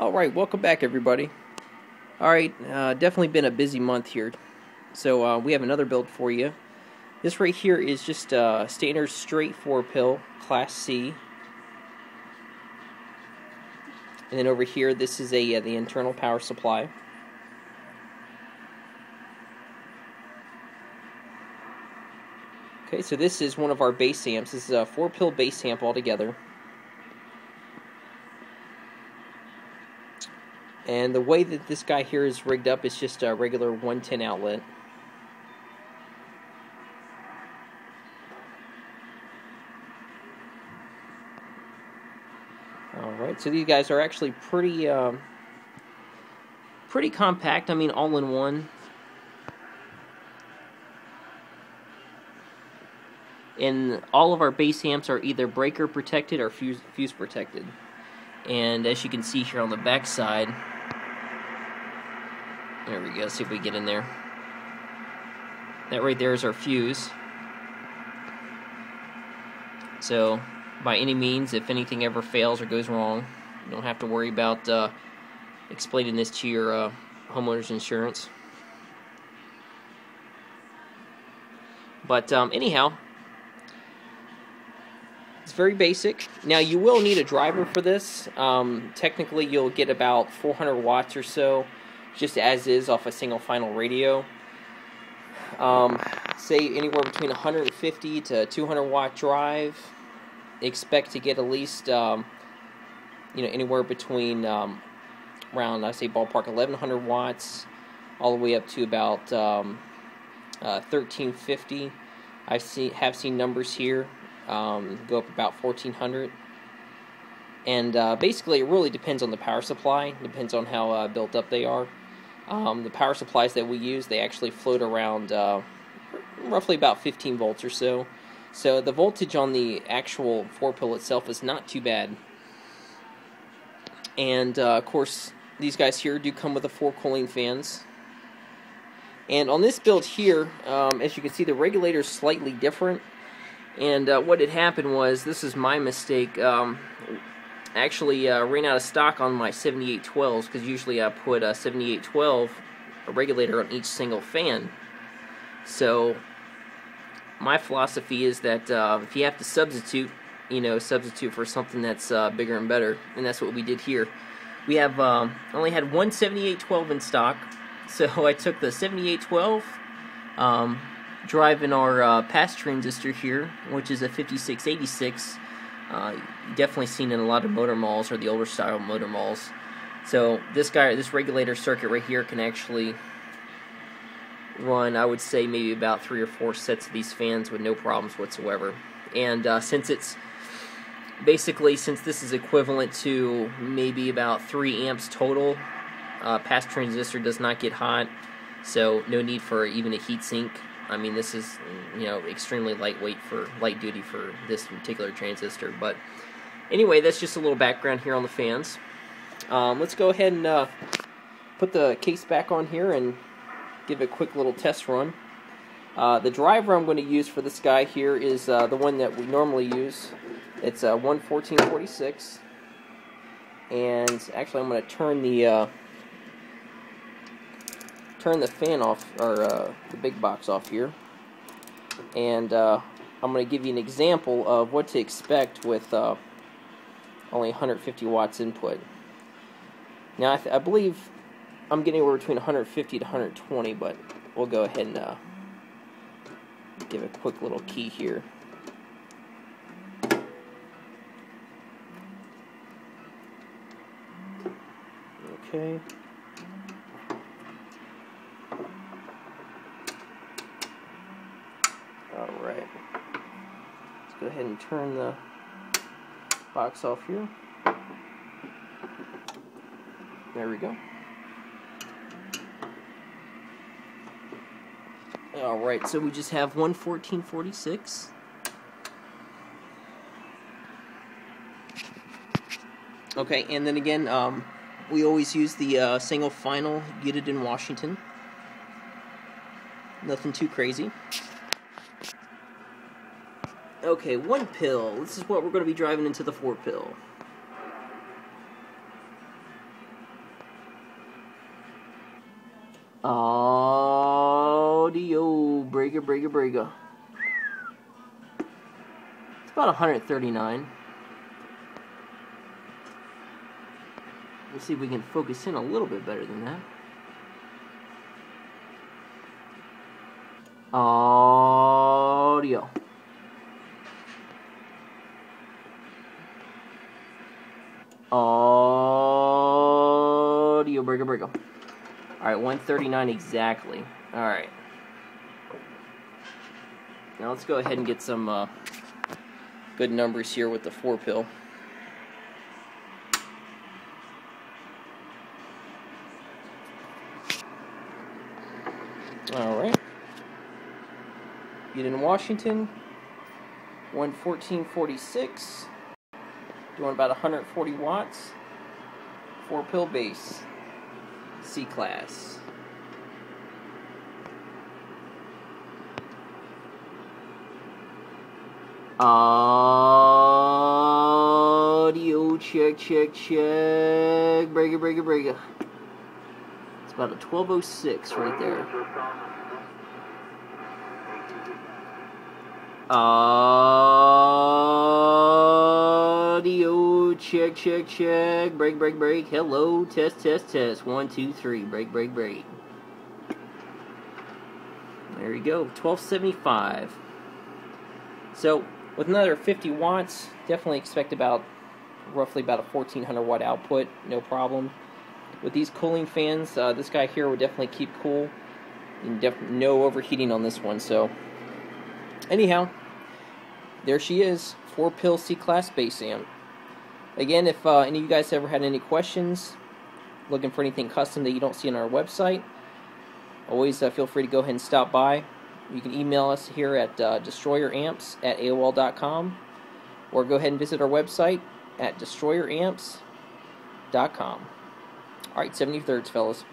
All right, welcome back, everybody. All right, uh, definitely been a busy month here. So uh, we have another build for you. This right here is just a uh, standard straight four pill, Class C. And then over here, this is a uh, the internal power supply. Okay, so this is one of our base amps. This is a four pill base amp altogether. And the way that this guy here is rigged up is just a regular 110 outlet. Alright, so these guys are actually pretty, um, pretty compact. I mean, all in one. And all of our base amps are either breaker protected or fuse, fuse protected. And as you can see here on the back side, there we go. See if we get in there. That right there is our fuse. So, by any means, if anything ever fails or goes wrong, you don't have to worry about uh, explaining this to your uh, homeowner's insurance. But um, anyhow, it's very basic. Now, you will need a driver for this. Um, technically, you'll get about 400 watts or so just as is off a single final radio. Um, say anywhere between 150 to 200 watt drive. Expect to get at least um, you know anywhere between um, around I say ballpark 1100 watts all the way up to about um, uh, 1350. I see have seen numbers here um, go up about 1400. And uh, basically, it really depends on the power supply. Depends on how uh, built up they are. Um, the power supplies that we use, they actually float around uh, roughly about 15 volts or so. So the voltage on the actual four pill itself is not too bad. And uh, of course, these guys here do come with the four cooling fans. And on this build here, um, as you can see, the regulator is slightly different. And uh, what had happened was, this is my mistake. Um, actually uh, ran out of stock on my 7812s because usually I put a 7812 a regulator on each single fan. So my philosophy is that uh, if you have to substitute, you know, substitute for something that's uh, bigger and better, and that's what we did here. We have um, only had one 7812 in stock, so I took the 7812, um, driving our uh, pass transistor here, which is a 5686 uh, definitely seen in a lot of motor malls or the older style motor malls. So this guy, this regulator circuit right here can actually run, I would say, maybe about three or four sets of these fans with no problems whatsoever. And uh, since it's basically, since this is equivalent to maybe about three amps total, uh, pass transistor does not get hot, so no need for even a heat sink. I mean, this is you know extremely lightweight for light duty for this particular transistor. But anyway, that's just a little background here on the fans. Um, let's go ahead and uh, put the case back on here and give a quick little test run. Uh, the driver I'm going to use for this guy here is uh, the one that we normally use. It's a 11446. And actually, I'm going to turn the uh, turn the fan off, or uh, the big box off here. And uh, I'm going to give you an example of what to expect with uh, only 150 watts input. Now, I, I, believe I'm getting anywhere between 150 to 120, but we'll go ahead and uh, give a quick little key here. Okay. Alright. Let's go ahead and turn the box off here. There we go. Alright, so we just have one 1446. Okay, and then again, um, we always use the uh, single final get it in Washington. Nothing too crazy. Okay, one pill. This is what we're going to be driving into the four pill. Audio breaker breaker breaker. It's about 139. Let's see if we can focus in a little bit better than that. Audio. Audio breaker, breaker. All right, 139 exactly. All right. Now let's go ahead and get some uh, good numbers here with the four pill. All right. Eden Washington, 114.46. Doing about 140 watts. Four pill base. C class. Audio check, check, check. Breaker, breaker, breaker. It's about a 1206 right there. Audio check, check, check. Break, break, break. Hello, test, test, test. One, two, three. Break, break, break. There you go. 1275. So, with another 50 watts, definitely expect about roughly about a 1400 watt output, no problem. With these cooling fans, uh, this guy here would definitely keep cool. And def no overheating on this one, so anyhow, there she is, 4 pill C-Class base amp. Again, if uh, any of you guys ever had any questions, looking for anything custom that you don't see on our website, always uh, feel free to go ahead and stop by. You can email us here at uh, destroyeramps at AOL.com or go ahead and visit our website at destroyeramps.com. All right, 73rds, fellas.